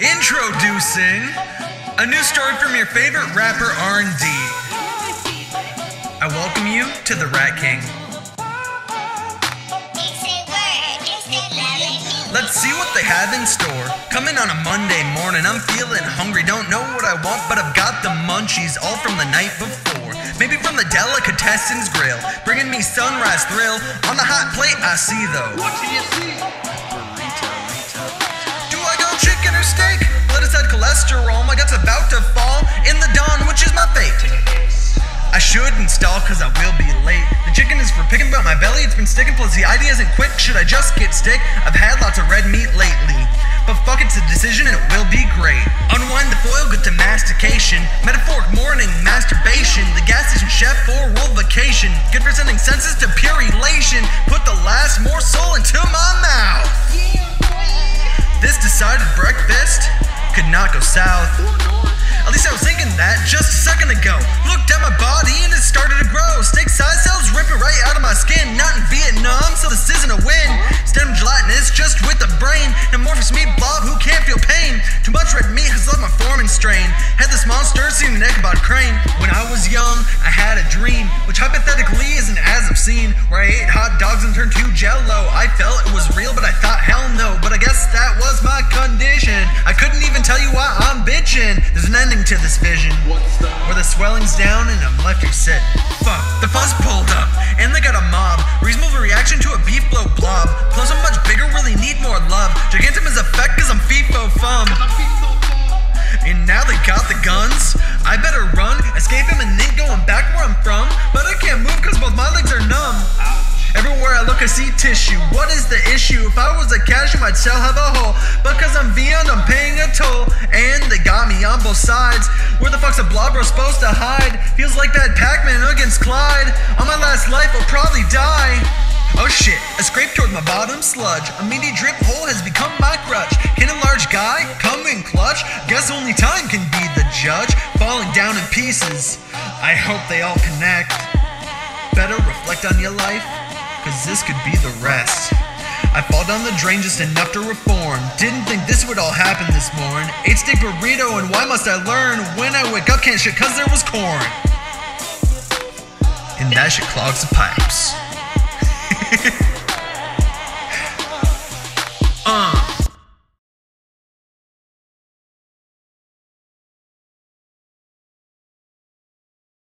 Introducing a new story from your favorite rapper R&D. I welcome you to the Rat King. Let's see what they have in store. Coming on a Monday morning, I'm feeling hungry, don't know what I want, but I've got the munchies all from the night before. Maybe from the delicatessens grill, bringing me sunrise thrill on the hot plate I see though. What you see? My gut's about to fall in the dawn, which is my fate. I should install cause I will be late. The chicken is for picking, but my belly it's been sticking. Plus the idea isn't quick. Should I just get steak? I've had lots of red meat lately. But fuck, it's a decision and it will be great. Unwind the foil, get to mastication. Metaphoric morning masturbation. The gas station chef for world vacation. Good for sending senses to pure elation. Put the last morsel could not go south. At least I was thinking that just a second ago. Looked at my body and it started to grow. Steak size cells ripping right out of my skin. Not in Vietnam, so this isn't a win. Stem gelatinous, just with the brain. Amorphous meat blob who can't feel pain. Too much red meat has left my form and strain. Headless monster seen an a crane. When I was young, I had a dream, which hypothetically isn't as obscene. Where I ate hot dogs and turned to jello. I felt it was real, but I thought hell I'm. There's an ending to this vision. What's? Where the swelling's down and I'm left here sit. Fuck, the fuzz pulled up, and they got a mob. Reasonable reaction to a beef blow blob. Plus, I'm much bigger, really need more love. Gigantum is effect cause I'm FIFO fum. My feet so far. And now they got the guns. I better run, escape him, and then going back where I'm from. But I can't move cause both my legs are numb. Tissue. What is the issue? If I was a cashew, I'd still have a hole. But cause I'm beyond, I'm paying a toll. And they got me on both sides. Where the fuck's a blobber supposed to hide? Feels like that Pac Man against Clyde. On my last life, I'll probably die. Oh shit, I scraped toward my bottom sludge. A meaty drip hole has become my crutch. Can a large guy come in clutch? Guess only time can be the judge. Falling down in pieces. I hope they all connect. Better reflect on your life, cause this could be the rest. I fall down the drain just enough to reform. Didn't think this would all happen this morn. Eight steak burrito, and why must I learn? When I wake up, can't shit cause there was corn. And that shit clogs the pipes.